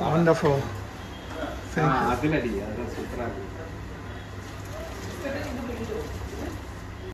wonderful. Thank you.